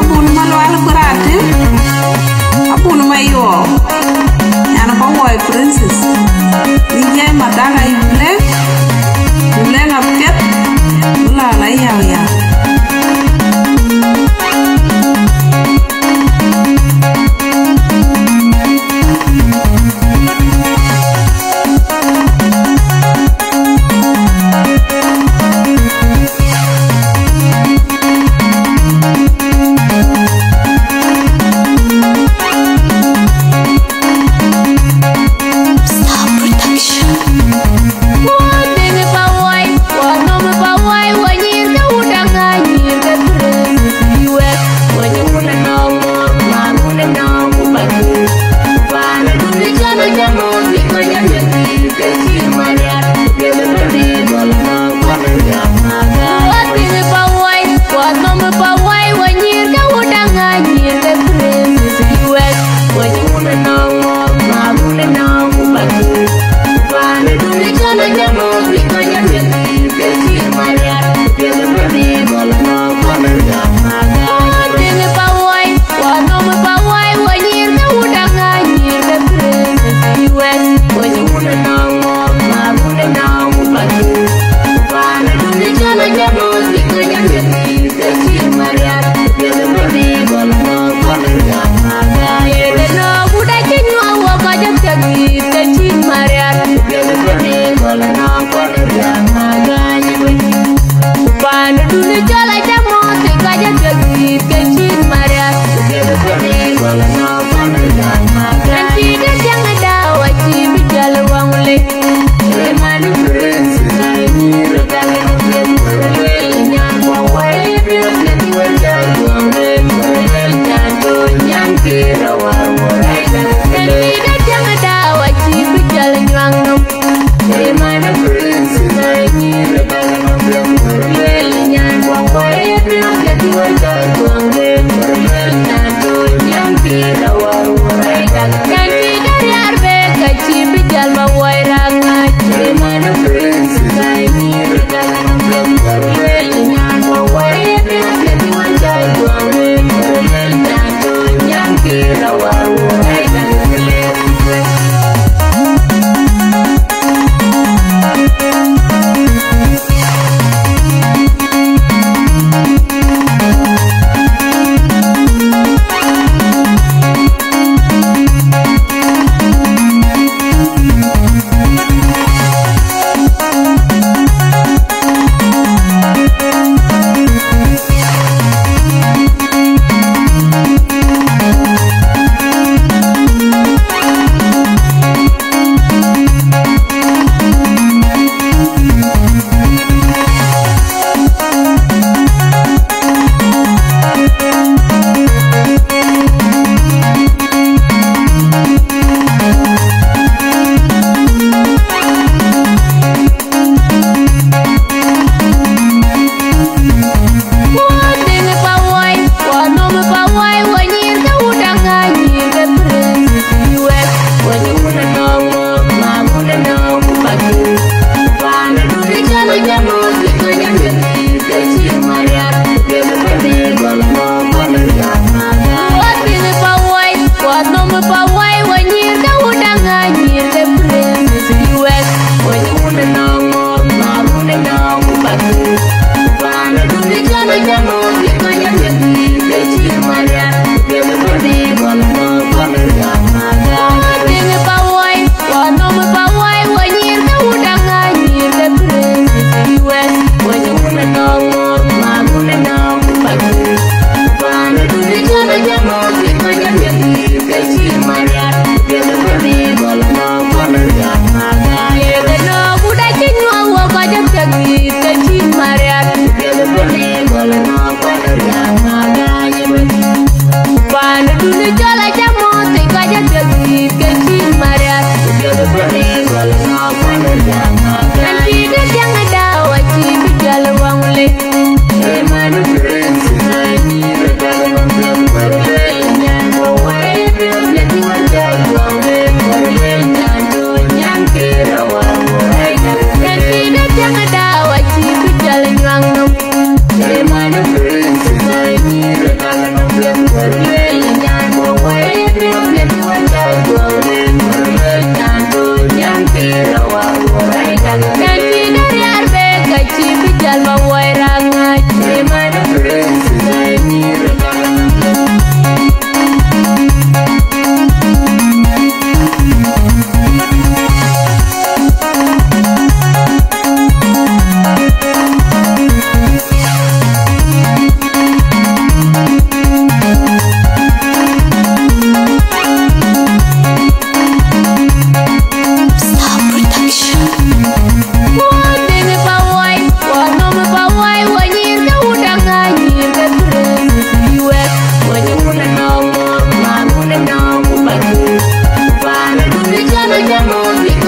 Abun malwal kurate. Abun mayo. Yana ba woy princess. Nije madanga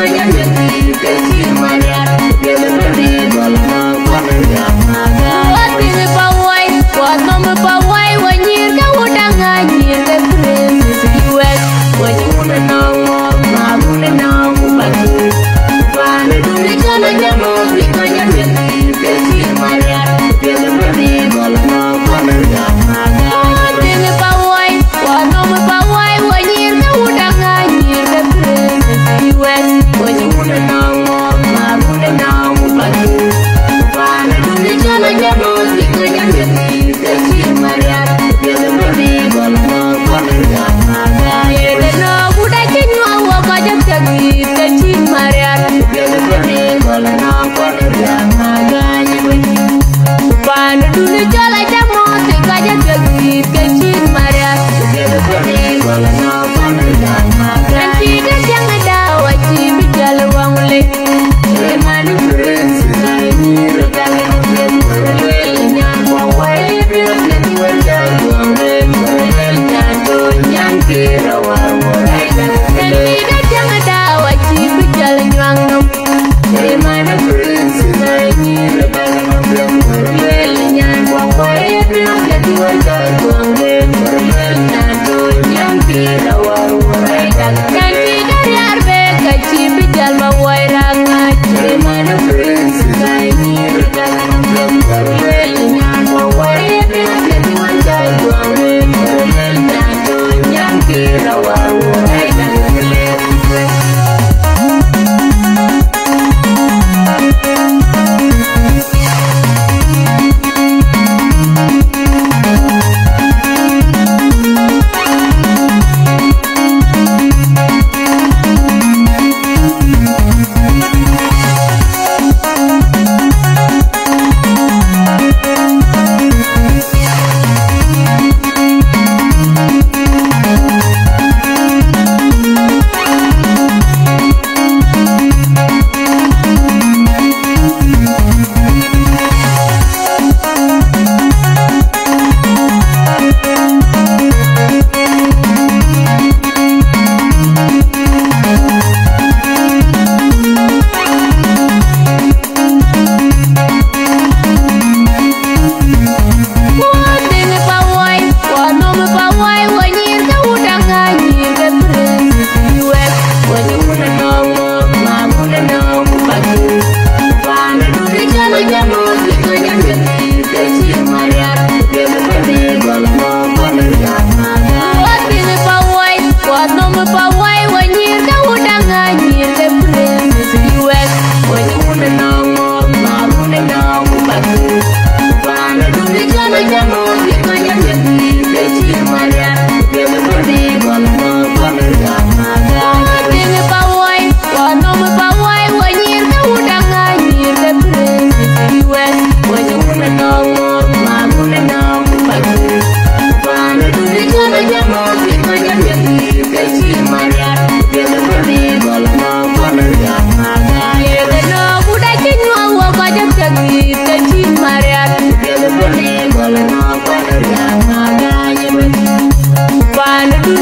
我要变美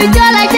we got like